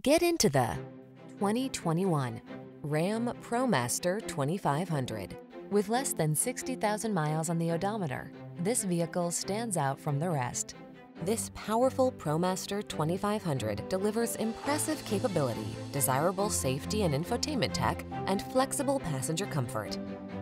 Get into the 2021 Ram ProMaster 2500. With less than 60,000 miles on the odometer, this vehicle stands out from the rest. This powerful ProMaster 2500 delivers impressive capability, desirable safety and infotainment tech, and flexible passenger comfort.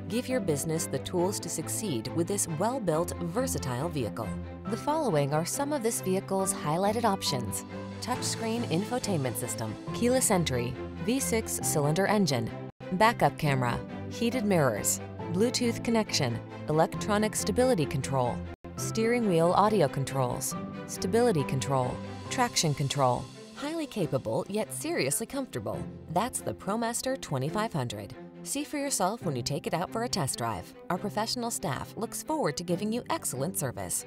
Give your business the tools to succeed with this well-built, versatile vehicle. The following are some of this vehicle's highlighted options. Touchscreen infotainment system, keyless entry, V6 cylinder engine, backup camera, heated mirrors, Bluetooth connection, electronic stability control, steering wheel audio controls, stability control, traction control. Highly capable yet seriously comfortable. That's the ProMaster 2500. See for yourself when you take it out for a test drive. Our professional staff looks forward to giving you excellent service.